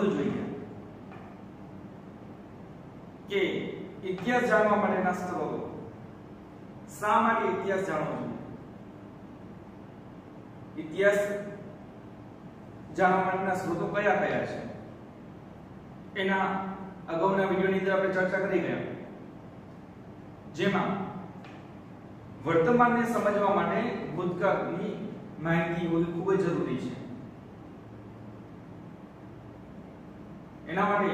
બધું જોઈએ કે ઇતિહાસ જાણવા માટેના સ્ત્રોતો શા માટે ઇતિહાસ જાણવો જોઈએ? ઇતિહાસ જાણવા માટેના સ્ત્રોતો કયા કયા છે? એના અગાઉના વિડીયોની અંદર આપણે ચર્ચા કરી ગયા. જેમાં વર્તમાનને સમજવા માટે ભૂતકાળની માહિતી હોવી ખૂબ જ જરૂરી છે. એના માટે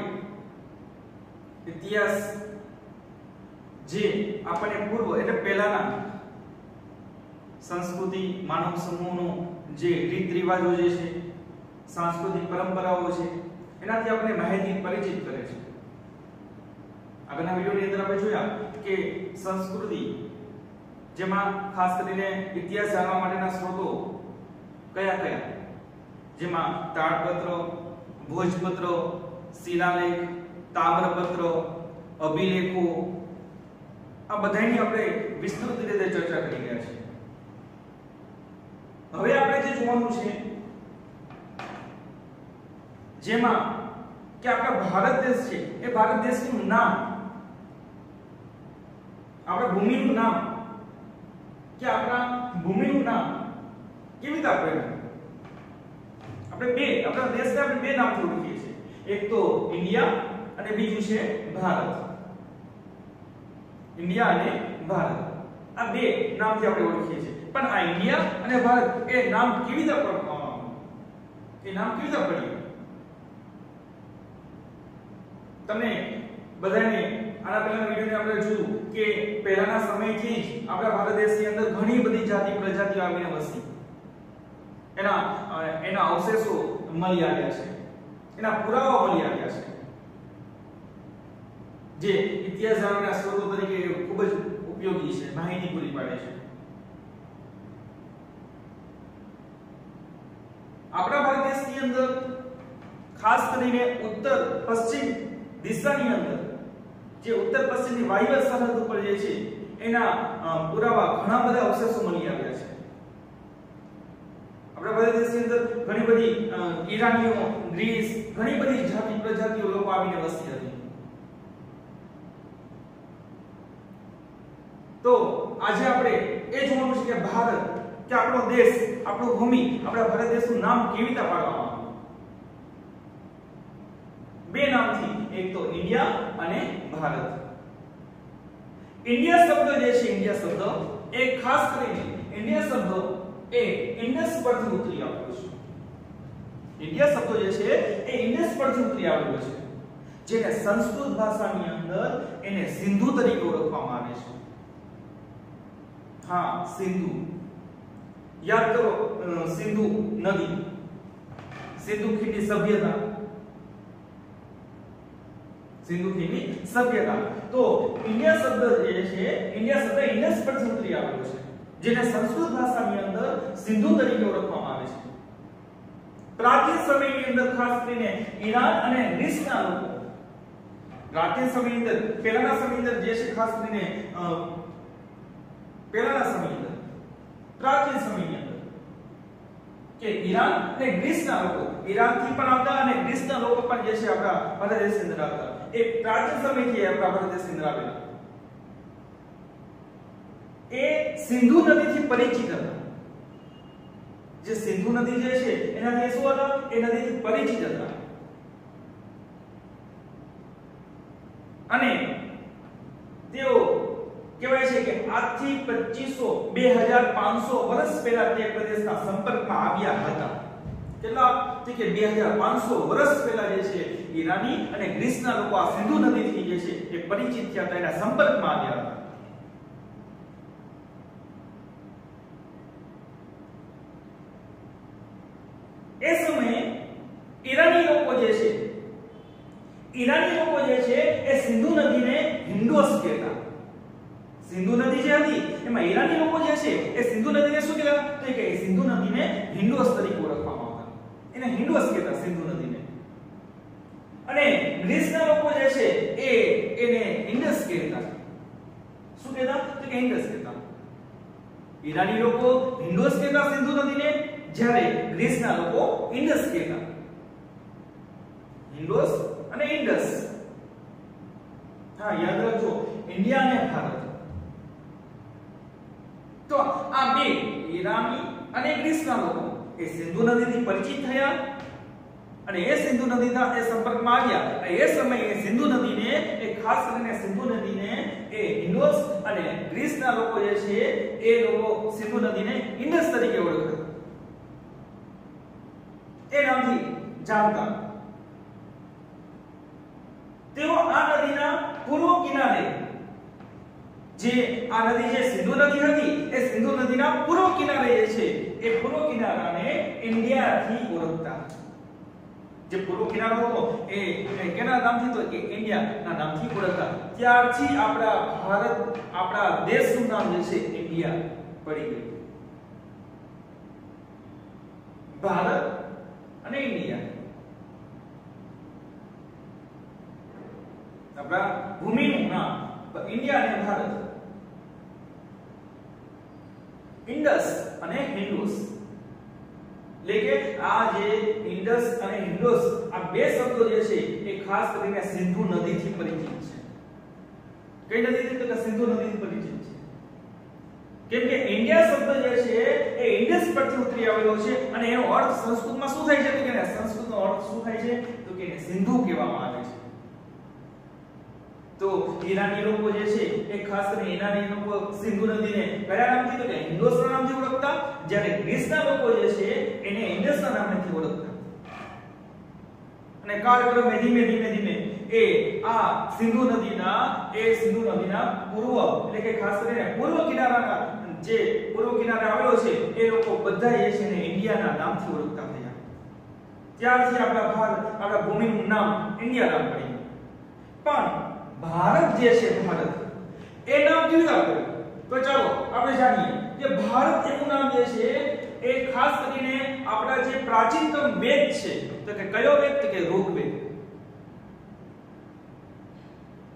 ઇતિહાસ જે આપણને પૂર્વ એટલે પહેલાના સંસ્કૃતિ, માનવ સમૂહનો જે રીત રિવાજો જે છે, સાંસ્કૃતિક પરંપરાઓ છે, એનાથી આપણે માહિતી પરિચિત કરે છે. આગળના વિડીયોની અંદર આપણે જોયા કે સંસ્કૃતિ, જેમાં ખાસ કરીને ઇતિહાસ જાણવા માટેના સ્ત્રોતો કયા કયા? જેમાં તાળપત્ર ભોજપત્ર શિલાલેખ, તામ્રપત્ર, અભિલેખો, આ બધાની આપણે વિસ્તૃત રીતે ચર્ચા કરી રહ્યા છીએ. હવે આપણે જે જોવાનું છે, જેમાં કે આપણા ભારત દેશ છે, એ ભારત દેશનું નામ, આપણા ભૂમિનું નામ, કે આપણા ભૂમિનું નામ કેવી રીતે આપણે? આપણે બે, આપણા દેશને આપણે બે નામથી ઓળખીએ એક તો ઇન્ડિયા અને બીજું છે ભારત. ઇન્ડિયા અને ભારત. આ બે નામથી આપણે ઓળખીએ છીએ. પણ આ ઇન્ડિયા અને ભારત એ નામ કેવી રીતે પડવામાં એ નામ કેવી રીતે પડ્યું? તમને બધાને આના પહેલાના વિડિયોને આપણે જોયું કે પહેલાના સમયથી જ આપણા ભારત દેશની અંદર ઘણી બધી જાતિ પ્રજાતિઓ આવીને વસી. એના એના અવશેષો મળી આવ્યા છે. એના પુરાવા મળી આવ્યા છે. જે ઇતિહાસ જાણવાના સ્ત્રોતો તરીકે ખૂબ જ ઉપયોગી છે, માહિતી પૂરી પાડે છે. આપણા ભારત દેશની અંદર, ખાસ કરીને ઉત્તર પશ્ચિમ દિશાની અંદર, જે ઉત્તર પશ્ચિમની વાયવ્ય સરહદ ઉપર જે છે, એના પુરાવા ઘણા બધા અવશેષો મળી આવ્યા છે. આપણા ભારત દેશની અંદર ઘણી બધી ઈરાનીઓ ગ્રીસ, ઘણી બધી જાતિ, પ્રજાતિઓ લોકો આવીને વસતી હતી. તો આજે આપણે એ જોવાનું છે કે ભારત, કે આપણો દેશ, આપણો ભૂમિ, આપણા ભારત દેશનું નામ કેવી રીતે પાડવામાં આવ્યું? બે નામથી, એક તો ઇન્ડિયા અને ભારત. ઇન્ડિયા શબ્દ જે છે, ઇન્ડિયા શબ્દ, એ ખાસ કરીને ઇન્ડિયા શબ્દ એ ઇન્ડસ પરથી ઉતરી આવ્યો છે. ઇન્ડિયા શબ્દ જે છે એ ઇન્ડસ પરથી ઉતરી આવ્યો છે. જેને સંસ્કૃત ભાષાની અંદર એને સિંધુ તરીકે ઓળખવામાં આવે છે. હા, સિંધુ. યાદ કરો સિંધુ નદી. સિંધુ ખીણની સભ્યતા. સિંધુ ખીણની સભ્યતા. તો ઇન્ડિયા શબ્દ જે છે, ઇન્ડિયા શબ્દ ઇન્ડસ પરથી આવ્યો છે. જેને સંસ્કૃત ભાષાની અંદર સિંધુ તરીકે ઓળખવામાં આવે છે. પ્રાચીન સમયની અંદર ખાસ કરીને ઈરાન અને ગ્રીસના લોકો. પ્રાચીન સમયની અંદર, પહેલાના સમયની અંદર જે છે ખાસ કરીને પહેલાના સમયની અંદર, પ્રાચીન સમયની અંદર, કે ઈરાન અને ગ્રીસના લોકો, ઈરાનથી પણ આવતા અને ગ્રીસના લોકો પણ જે છે આપણા ભારત દેશની અંદર આવતા. એ પ્રાચીન સમયથી આપણા ભારત દેશની અંદર આવેલા. એ સિંધુ નદીથી પરિચિત હતા. જે સિંધુ નદી જે છે, એનાથી શું હતા? એ નદીથી પરિચિત હતા. અને તેઓ કહેવાય છે કે આજથી 2500 2500 વર્ષ પહેલા તે પ્રદેશના સંપર્કમાં આવ્યા હતા. કેટલા? કે 2500 વર્ષ પહેલા જે છે, ઈરાની અને ગ્રીસના લોકો આ સિંધુ નદીથી જે છે, એ પરિચિત થયા હતા, એના સંપર્કમાં આવ્યા હતા એ સમયે ઈરાની લોકો જે છે ઈરાની લોકો જે છે એ સિંધુ નદીને હિન્દોસ કહેતા સિંધુ નદી જે હતી એમાં ઈરાની લોકો જે છે એ સિંધુ નદીને શું કહેતા તો કે સિંધુ નદીને હિન્દોસ તરીકે ઓળખવામાં આવતા એને હિન્દોસ કહેતા સિંધુ નદીને અને ગ્રીસના લોકો જે છે એ એને ઇન્ડસ કહેતા શું કહેતા તો કે ઇન્ડસ કહેતા ઈરાની લોકો હિન્દુસ કહેતા સિંધુ નદીને જ્યારે ગ્રીસના લોકો ઇન્ડસ કહેતા. ઇન્ડોસ અને ઇન્ડસ. હા, યાદ રાખજો, ઇન્ડિયા અને ભારત. તો આ બે ઈરાની અને ગ્રીસના લોકો, એ સિંધુ નદીથી પરિચિત થયા અને એ સિંધુ નદીના એ સંપર્કમાં આવ્યા. અને એ સમયે સિંધુ નદીને એ ખાસ કરીને સિંધુ નદીને એ ઇન્ડોસ અને ગ્રીસના લોકો જે છે, એ લોકો સિંધુ નદીને ઇન્ડસ તરીકે ઓળખતા એ નામથી જાણતા તેઓ આ નદીના પૂર્વ કિનારે જે આ નદી જે સિંધુ નદી હતી, એ સિંધુ નદીના પૂર્વ કિનારે જે છે, એ પૂર્વ કિનારાને ઇન્ડિયાથી ઓળખતા. જે પૂર્વ કિનારો હતો, એ કેના નામથી તો કે ઇન્ડિયાના નામથી ઓળખતા ત્યારથી આપણા ભારત, આપણા દેશનું નામ જે છે ઇન્ડિયા પડી ગયું. ભારત અને ઇન્ડિયા આપણા ભૂમિનું નામ ઇન્ડિયા અને ભારત. ઇન્ડસ અને હિન્દુસ એટલે કે આ જે ઇન્ડસ અને હિન્દુસ આ બે શબ્દો જે છે, એ ખાસ કરીને સિંધુ નદીથી પરિચિત છે. કઈ નદીથી? તો કે સિંધુ નદીથી પરિચિત છે. કેમ કે ઇન્ડિયા શબ્દ જે છે, એ ઇન્ડસ પરથી ઉતરી આવેલો છે અને એનો અર્થ સંસ્કૃતમાં શું થાય છે? તો કે સંસ્કૃતનો અર્થ શું થાય છે? તો કે સિંધુ કહેવામાં આવે છે. તો ઈરાની લોકો જે છે, એ ખાસ કરીને ઈરાની લોકો સિંધુ નદીને કયા નામથી તો કે હિન્દુસ્ના નામથી ઓળખતા? જ્યારે ગ્રીસના લોકો જે છે, એને ઇન્ડસના નામથી ઓળખતા. અને કાળક્રમે ધીમે ધીમે ધીમે એ આ સિંધુ નદીના, એ સિંધુ નદીના પૂર્વ, એટલે કે ખાસ કરીને પૂર્વ કિનારાના જે પૂર્વ કિનારે આવેલો છે, એ લોકો બધા જે છે ને ઇન્ડિયાના નામથી ઓળખતા થયા. ત્યારથી આપણા ભારત, આપણા ભૂમિનું નામ ઇન્ડિયા નામ પણ જે છે ભારત એ નામ કેવી આપ્યું? તો ચાલો આપણે જાણીએ કે ભારત એનું નામ જે છે એ ખાસ કરીને આપણા જે પ્રાચીનતમ વેદ છે, તો કે કયો વેદ? કે ઋગ્વેદ.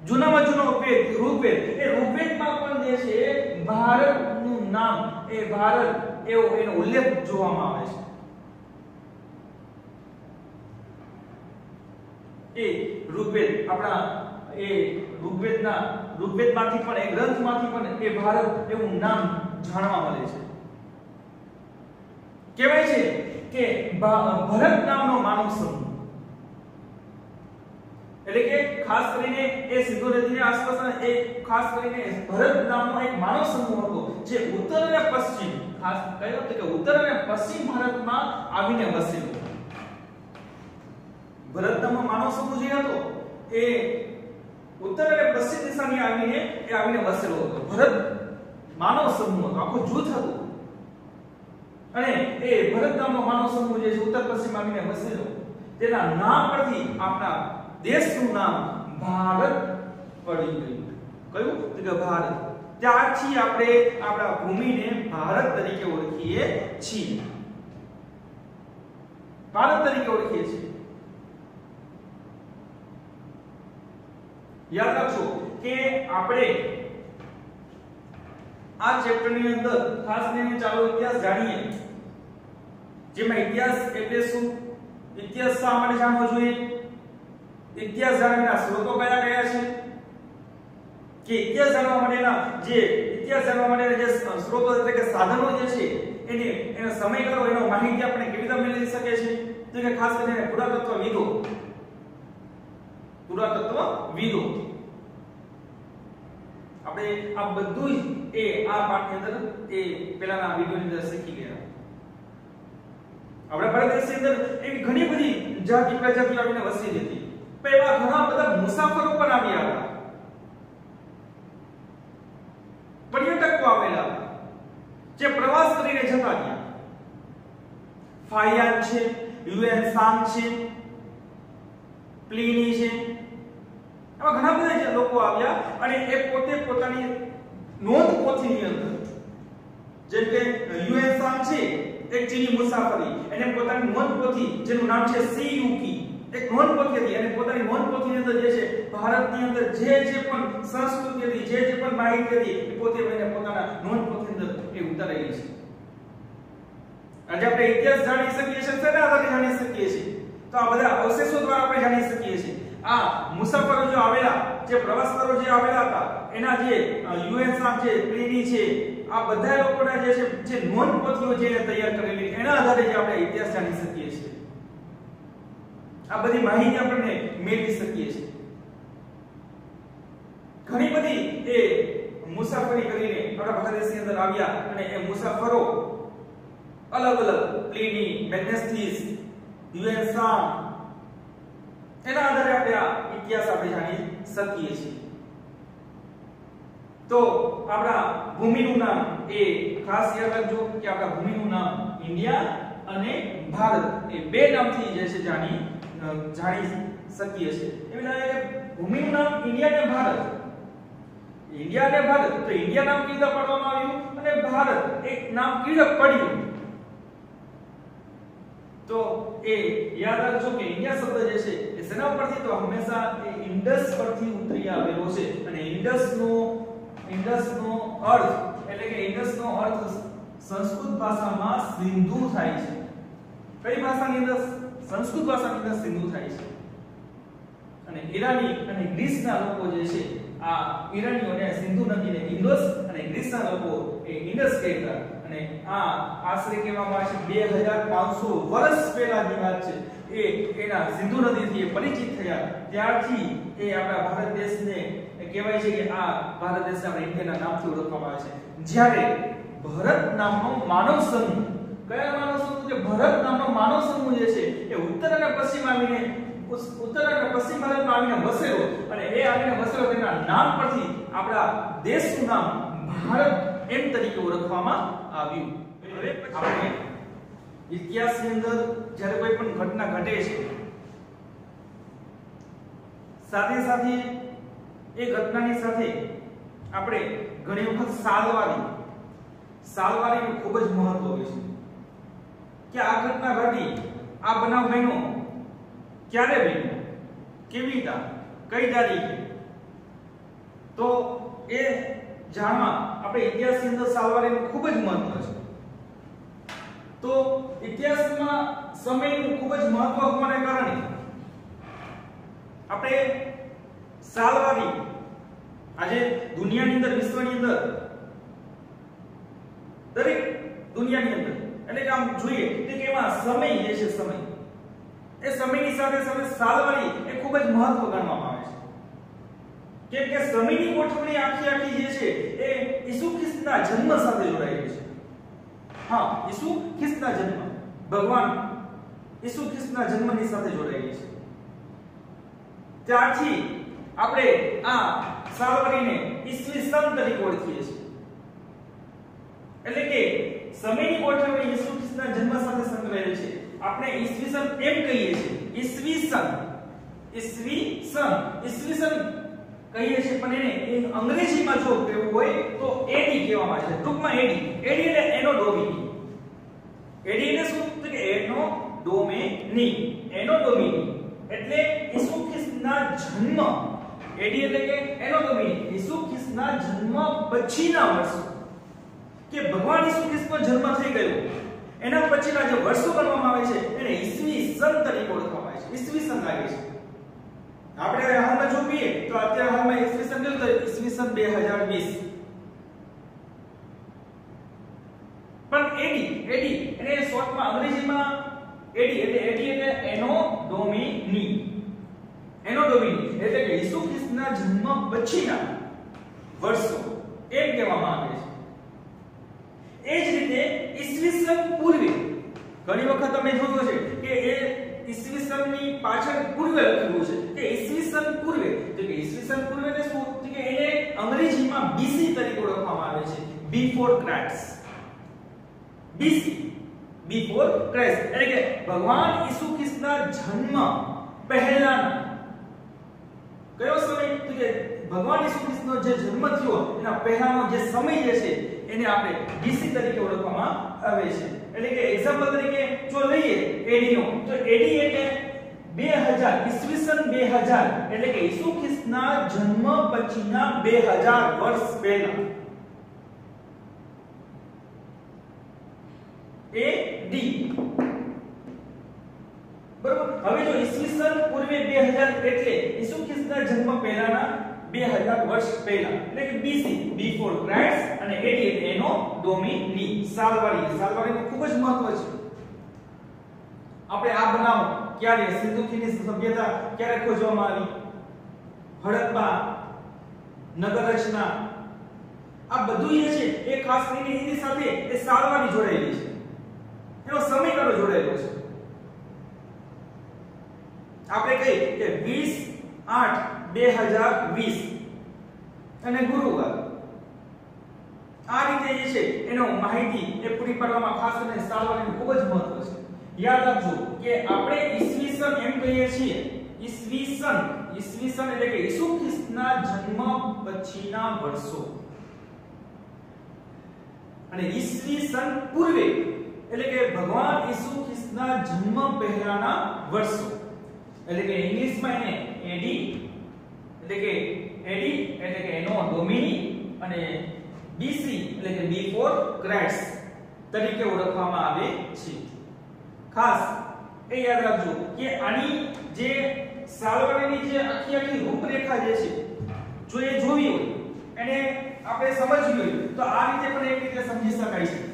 જૂનામાં જૂનો વેદ, ઋગ્વેદ. એ ઋગ્વેદમાં પણ જે છે ભારતનું નામ, એ ભારત એવો એનો ઉલ્લેખ જોવામાં આવે છે. એ ઋગ્વેદ આપણા એ ઋગ્વેદના, ઋગ્વેદમાંથી પણ એ ગ્રંથમાંથી પણ એ ભારત એવું નામ જાણવા મળે છે. કહેવાય છે કે ભરત નામનો માનવ સમૂહ. એટલે કે ખાસ કરીને એ સિંધુ નદીની આસપાસના એ ખાસ કરીને ભરત નામનો એક માનવ સમૂહ હતો, જે ઉત્તર અને પશ્ચિમ, ખાસ કહ્યું કે ઉત્તર અને પશ્ચિમ ભારતમાં આવીને વસેલો. ભરત નામનો માનવ સમૂહ જે હતો, એ ઉત્તર અને પશ્ચિમ દિશાની આવીને એ આવીને વસેલો હતો. ભરત માનવ સમૂહ હતો. આખો જૂથ હતું. અને એ ભરત નામનો માનવ સમૂહ જે છે, ઉત્તર પશ્ચિમ આવીને વસેલો તેના નામ પરથી આપણા દેશનું નામ ભારત પડી ગયું. કયું? તો કે ભારત. ત્યારથી આપણે આપણા ભૂમિને ભારત તરીકે ઓળખીએ છીએ. ભારત તરીકે ઓળખીએ છીએ. યાદ રાખજો કે આપણે આ ચેપ્ટરની અંદર ખાસ કરીને ચાલો ઇતિહાસ જાણીએ. જેમાં ઇતિહાસ એટલે શું? ઇતિહાસ શા માટે જાણવો જોઈએ? ઇતિહાસ જાણવાના સ્ત્રોતો કયા કયા છે? કે ઇતિહાસ જાણવા માટેના જે ઇતિહાસ જાણવા માટેના જે સ્ત્રોતો એટલે કે સાધનો જે છે, એને, એનો સમય કરો એનો માહિતી આપણે કેવી રીતે મેળવી શકે છે તો કે ખાસ કરીને પુરાતત્વ વિદો પુરાતત્વ વિદો આપણે આ બધું એ આ પાઠની અંદર એ પહેલાના વિડિયોની અંદર શીખી ગયા. આપણા ભારત દેશની અંદર એવી ઘણી બધી જાતિ પ્રજાતિ આવીને વસી હતી. પણ ઘણા બધા મુસાફરો પણ આવ્યા. હતા પર્યટકો આવેલા. જે પ્રવાસ કરીને જતા ગયા ફાયાન છે, યુએન સાંગ છે પ્લિની છે. એવા ઘણા બધા જે લોકો આવ્યા અને એ પોતે પોતાની નોંધ પોથીની અંદર, જેમ કે યુએન છે, એક ચીની મુસાફરી, એને પોતાની નોંધ પોથી, જેનું નામ છે સી યુકી એક નોંધપોથી હતી અને પોતાની નોંધપોથીની અંદર જે છે, ભારતની અંદર જે જે પણ સંસ્કૃતિ હતી જે જે પણ માહિતી હતી એ પોતે એને પોતાના નોંધપોથીની અંદર એ ઉતારેલી છે. આજે આપણે ઇતિહાસ જાણી શકીએ છીએ તેના આધારે જાણી શકીએ છીએ? તો આ બધા અવશેષો દ્વારા આપણે જાણી શકીએ છીએ. આ મુસાફરો જે આવેલા, જે પ્રવાસકારો જે આવેલા હતા, એના જે યુએન સામ છે પ્લીની છે, આ બધા લોકોના જે છે, જે નોંધપોથીઓ જે તૈયાર કરેલી, એના આધારે જે આપણે ઇતિહાસ જાણી શકીએ છીએ. આ બધી માહિતી આપણને મેળવી શકીએ છીએ. ઘણી બધી એ મુસાફરી કરીને આપણા ભારત દેશની અંદર આવ્યા અને એ મુસાફરો અલગ અલગ પ્લીની મેગ્નેસ્થિસ અને ભારત. એ બે નામથી જે છે જાણી જાણી શકીએ છીએ. એવી ભૂમિનું નામ ઇન્ડિયા ભારત. ઇન્ડિયા ભારત. તો ઇન્ડિયા નામ રીતે પાડવામાં આવ્યું? અને ભારત એક નામ કેવી પડ્યું? તો એ યાદ રાખજો કે ઇન્ડિયા શબ્દ જે છે એ શેના પરથી તો હંમેશા એ ઇન્ડસ પરથી ઉતરી આવેલો છે. અને ઇન્ડસ નો ઇન્ડસ નો અર્થ, એટલે કે ઇન્ડસ નો અર્થ સંસ્કૃત ભાષામાં સિંધુ થાય છે. કઈ ભાષાની અંદર? સંસ્કૃત ભાષાની અંદર સિંધુ થાય છે. અને ઈરાની અને ગ્રીસના લોકો જે છે, આ ઈરાનીઓને સિંધુ નદીને ઇન્ડસ અને ગ્રીસના લોકો એ ઇન્ડસ કહેતા. અને આ આશરે કહેવામાં આવે છે 2500 વર્ષ પહેલાની વાત છે. એ એના સિંધુ નદીથી પરિચિત થયા. ત્યારથી એ આપણા ભારત દેશને કહેવાય છે કે આ ભારત દેશને આપણે ઇન્ડિયાના નામથી ઓળખવામાં આવે છે. જ્યારે ભરત નામનો માનવ સમૂહ, કયા માનવ સમૂહ જે ભરત નામનો માનવ સમૂહ જે છે, એ ઉત્તર અને પશ્ચિમ આવીને ઉત્તર અને પશ્ચિમ ભારતમાં આવીને વસેલો. અને એ આવીને વસેલો તેના નામ પરથી આપણા દેશનું નામ ભારત એમ તરીકે ઓળખવામાં આવ્યું. હવે આપણે ઇતિહાસની અંદર જ્યારે કોઈ પણ ઘટના ઘટે છે, સાથે સાથે એ ઘટનાની સાથે આપણે ઘણી વખત સાલવારી સાલવારીનું ખૂબ જ મહત્વ હોય છે કે આ ઘટના ઘટી, આ બનાવ બન્યો, ક્યારે બન્યો, કેવી રીતે કઈ તારીખે? તો એ જાણવા આપણે ઇતિહાસની અંદર સાલવારીનું ખૂબ જ મહત્વ છે. તો ઇતિહાસમાં સમયનું ખૂબ જ મહત્વ હોવાને કારણે આપણે સાલવારી આજે દુનિયાની અંદર, વિશ્વની અંદર, દરેક દુનિયાની અંદર, એટલે કે આમ જોઈએ તો કે એમાં સમય જે છે સમય, એ સમયની સાથે સાથે સાલવારી એ ખૂબ જ મહત્વ ગણવામાં કેમ કે સમયની ગોઠવણી આખી આખી જે છે એ ઈસુ ખ્રિસ્તના જન્મ સાથે જોડાયેલી છે. હા, ઈસુ ખ્રિસ્તના જન્મ. ભગવાન ઈસુ ખ્રિસ્તના જન્મની સાથે જોડાયેલી છે. ત્યારથી આપણે આ સાલવરીને ઈસવી સન તરીકે ઓળખીએ છીએ. એટલે કે સમયની ગોઠવણી ઈસુ ખ્રિસ્તના જન્મ સાથે સંકળાયેલી છે. આપણે ઈસવી સન એમ કહીએ છીએ. ઈસવી સન ઈસવી સન ઈસવી સન કહીએ છીએ પણ એને અંગ્રેજીમાં જો કહેવું હોય તો એડી કહેવામાં આવે છે. ટૂંકમાં એડી એડી એટલે એનો ડોમિની. એડી એટલે શું? તો કે એનો ડોમેની. એનો ડોમિની. એટલે ઈસુ ખ્રિસ્તના જન્મ. એડી એટલે કે એનો ડોમિની. ઈસુ ખ્રિસ્તના જન્મ પછીના વર્ષો. કે ભગવાન ઈસુ ખ્રિસ્તનો જન્મ થઈ ગયો. એના પછીના જે વર્ષો ગણવામાં આવે છે એને ઈસવી સન તરીકે ઓળખવામાં આવે છે. ઈસવી સન લાગે છે. આપણે હાલમાં જોઈએ તો અત્યારે હાલમાં ઈસવીસન કેટલું થયું? ઈસવી સન 2020 પણ એડી એડી એટલે શોર્ટમાં અંગ્રેજીમાં એડી એટલે એડી એટલે એનો ડોમિની એનો ડોમિની એટલે કે ઈસુ ખ્રિસ્તના જન્મ પછીના વર્ષો. એમ કહેવામાં આવે છે. એ જ રીતે ઈસવીસન પૂર્વે ઘણી વખત તમે જોયું છે કે એ ઈસવીસનની પાછળ પૂર્વે લખેલું છે. કે ઈસવીસન પૂર્વે, તો કે ઈસવીસન પૂર્વે એટલે શું? તો કે એને અંગ્રેજીમાં બીસી તરીકે ઓળખવામાં આવે છે. Before Christ BC before Christ એટલે કે ભગવાન ઈસુ ખ્રિસ્તના જન્મ પહેલાના. કયો સમય? તો કે ભગવાન ઈસુ ખ્રિસ્તનો જે જન્મ થયો, એના પહેલાનો જે સમય જે છે, એને આપણે બીસી તરીકે ઓળખવામાં આવે છે. એટલે કે એક્ઝામ્પલ તરીકે જો લઈએ એડી નો, તો એડી એટલે 2000 ઈસવીસન 2000 એટલે કે ઈસુ ખ્રિસ્તના જન્મ પછીના 2000 વર્ષ પહેલા. એ ડી બરોબર? હવે જો ઈસવીસન પૂર્વે 2000 એટલે ઈસુ ખ્રિસ્તના જન્મ પહેલાના 2000 વર્ષ પહેલા, એટલે કે BC બિફોર ક્રાઇસ્ટ અને એડી એટલે એનો ડોમિની સાલવારી સાલવારીનું ખૂબ જ મહત્વ છે. આપણે આ બનાવો ક્યારે સિંધુ ખીણની સભ્યતા ક્યારે ખોજવામાં આવી? હડપ્પા, નગર રચના, આ બધું જે છે, એ ખાસ કરીને એની સાથે એ સાલવારી જોડાયેલી છે. એનો સમયગાળો જોડાયેલો છે. આપણે કહીએ કે 20 8 2020 અને ગુરુવાર. આ રીતે જે છે, એનો માહિતી એ પૂરી પાડવામાં ખાસ કરીને સાલવારીનું ખૂબ જ મહત્વ છે. યાદ રાખજો કે આપણે ઈસવીસન એમ કહીએ છીએ. ઈસવીસન ઈસવીસન એટલે કે ઈસુ ખ્રિસ્તના જન્મ પછીના વર્ષો. અને ઈસવીસન પૂર્વે એટલે કે ભગવાન ઈસુ ખ્રિસ્તના જન્મ પહેલાના વર્ષો. એટલે કે ઇંગ્લિશમાં એને એડી એટલે કે એડી એટલે કે એનો ડોમિની અને બીસી એટલે કે બિફોર ક્રાઇસ્ટ તરીકે ઓળખવામાં આવે છે. ખાસ એ યાદ રાખજો કે આની જે સાલવાળીની જે આખી આખી રૂપરેખા જે છે, જો એ જોવી હોય, એને આપણે સમજવી હોય, તો આ રીતે પણ એક રીતે સમજી શકાય છે.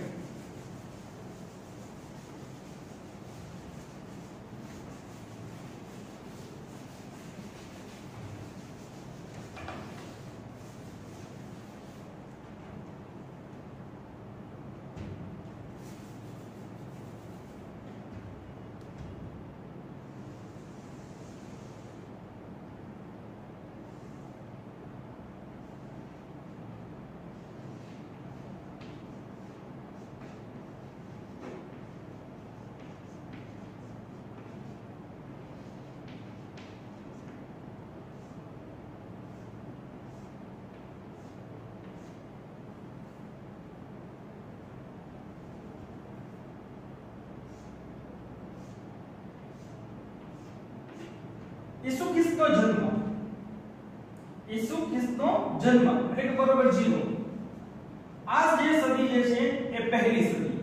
ઈસુ ખ્રિસ્તનો જન્મ ઈસુ ખ્રિસ્તનો જન્મ એટલે કે બરોબર જીરો આ જે સદી જે છે એ પહેલી સદી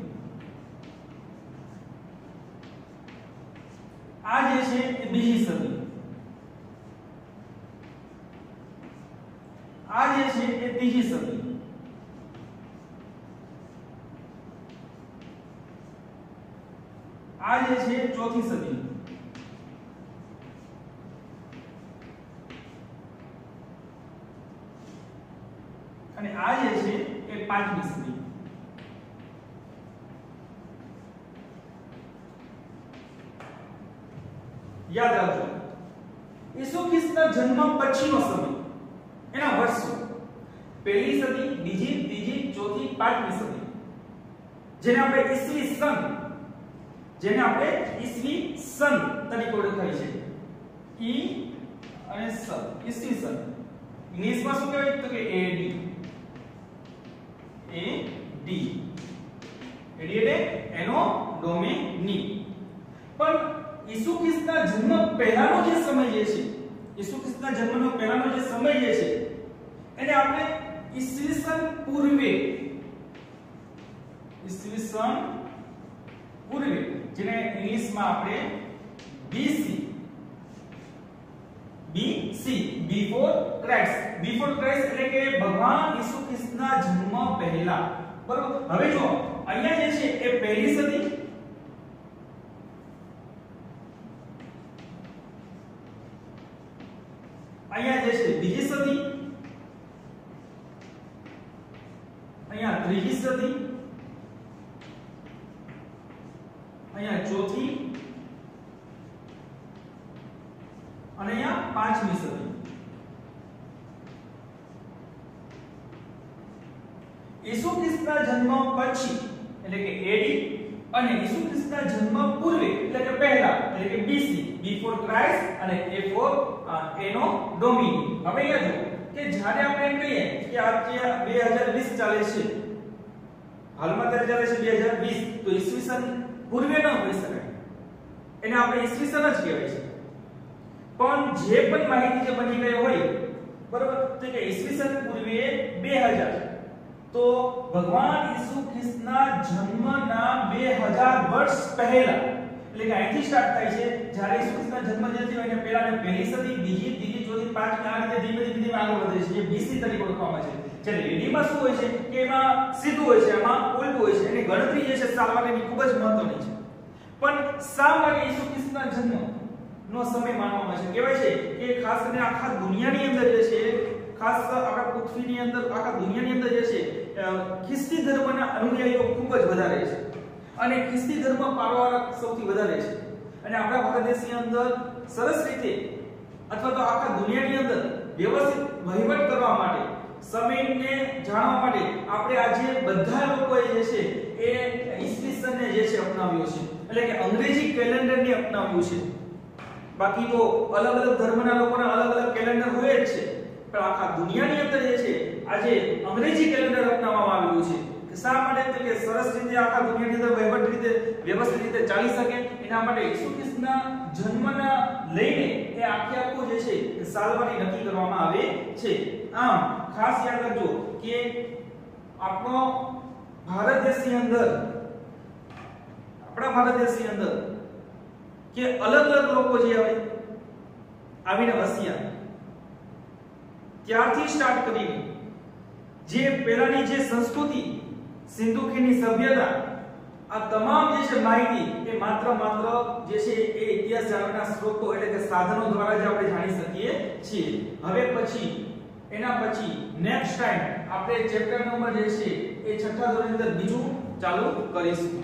આ જે છે એ બીજી સદી આ જે છે એ ત્રીજી સદી આ જે છે ચોથી સદી અને આ જે છે એ પાંચમી સદી યાદ રાખજો ઈસુ ખ્રિસ્તના જન્મ પછીનો સમય એના વર્ષો પહેલી સદી બીજી ત્રીજી ચોથી પાંચમી સદી જેને આપણે ઈસવી સન, જેને આપણે ઈસવી સન તરીકે ઓળખાય છે. ઈ અને સન ઈસવી સન. ઇંગ્લિશમાં શું કહેવાય? તો કે એડી એ ડી એડી એટલે એનો ડોમેની પણ ઈસુ ખ્રિસ્તના જન્મ પહેલાનો જે સમય જે છે, ઈસુ ખ્રિસ્તના જન્મનો પહેલાનો જે સમય જે છે, એને આપણે ઈસવીસન પૂર્વે ઈસવીસન પૂર્વે જેને ઇંગ્લિશમાં આપણે BC BC before Christ before Christ એટલે કે ભગવાન ઈસુ ખ્રિસ્તના જન્મ પહેલા બરોબર હવે જો અહીંયા જે છે એ પહેલી સદી અહીંયા જે છે બીજી સદી અહીંયા ત્રીજી સદી અહીંયા ચોથી અને અહીંયા પાંચમી સદી. ઈસુ ખ્રિસ્તના જન્મ પછી, એટલે કે એડી અને ઈસુ ખ્રિસ્તના જન્મ પૂર્વે, એટલે કે પહેલા, એટલે કે બીસી બિફોર ક્રાઇસ્ટ અને એ ફોર એનો ડોમિની હવે અહીંયા જો કે જ્યારે આપણે એમ કહીએ કે આ જે 2020 ચાલે છે, હાલમાં ત્યારે ચાલે છે 2020 તો ઈસવીસન પૂર્વે ન હોઈ શકાય. એને આપણે ઈસવીસન જ કહેવાય છે. પણ જે પણ માહિતી જે બની ગઈ હોય, બરોબર? તો કે ઈસવીસન પૂર્વે 2000 તો ભગવાન ઈસુ ખ્રિસ્તના જન્મના 2000 વર્ષ પહેલા, એટલે કે અહીંથી સ્ટાર્ટ થાય છે, જ્યારે ઈસુ ખ્રિસ્તના જન્મ જે થયો એને પહેલા ને પહેલી સદી, બીજી, ત્રીજી, ચોથી, પાંચમી આ રીતે ધીમે ધીમે ધીમે આગળ વધે છે, જે બીસી તરીકે ઓળખવામાં આવે છે. જ્યારે એડીમાં શું હોય છે, કે એમાં સીધું હોય છે, એમાં ઉલટું હોય છે, એની ગણતરી જે છે, સાલ માટેની ખૂબ જ મહત્વની છે. પણ શા માટે ઈસુ ખ્રિસ્તના જન્મ નો સમય માનવામાં આવે છે. કહેવાય છે કે ખાસ કરીને આખા દુનિયાની અંદર જે છે, ખાસ આપણા પૃથ્વીની અંદર, આખા દુનિયાની અંદર જે છે ખ્રિસ્તી ધર્મના અનુયાયીઓ ખૂબ જ વધારે છે. અને ખ્રિસ્તી ધર્મ પાળવાળા સૌથી વધારે છે. અને આપણા ભારત દેશની અંદર સરસ રીતે અથવા તો આખા દુનિયાની અંદર વ્યવસ્થિત વહીવટ કરવા માટે સમયને જાણવા માટે આપણે આજે બધા લોકોએ જે છે એ ઈસવીસનને જે છે અપનાવ્યો છે. એટલે કે અંગ્રેજી કેલેન્ડરને અપનાવ્યું છે. બાકી તો અલગ અલગ ધર્મના લોકોના અલગ અલગ કેલેન્ડર હોય જ છે. પણ આખા દુનિયાની અંદર જે છે આજે અંગ્રેજી કેલેન્ડર અપનાવવામાં આવ્યું છે. શા માટે તો કે સરસ રીતે આખા દુનિયાની અંદર વહીવટ રીતે, વ્યવસ્થિત રીતે ચાલી શકે? એના માટે ઈસુ ખ્રિસ્તના જન્મના લઈને એ આખે આખું જે છે એ સાલવાની નક્કી કરવામાં આવે છે. આમ, ખાસ યાદ રાખજો કે આપણો ભારત દેશની અંદર, આપણા ભારત દેશની અંદર કે અલગ અલગ લોકો જે આવે, આવીને વસ્યા. ત્યારથી સ્ટાર્ટ કરીને જે પહેલાની જે સંસ્કૃતિ સિંધુ સભ્યતા, આ તમામ જે છે માહિતી એ માત્ર માત્ર જે છે એ ઇતિહાસ જાણવાના સ્ત્રોતો એટલે કે સાધનો દ્વારા જ આપણે જાણી શકીએ છીએ. હવે પછી, એના પછી નેક્સ્ટ ટાઈમ આપણે ચેપ્ટર નંબર જે છે એ છઠ્ઠા ધોરણની અંદર બીજું ચાલુ કરીશું.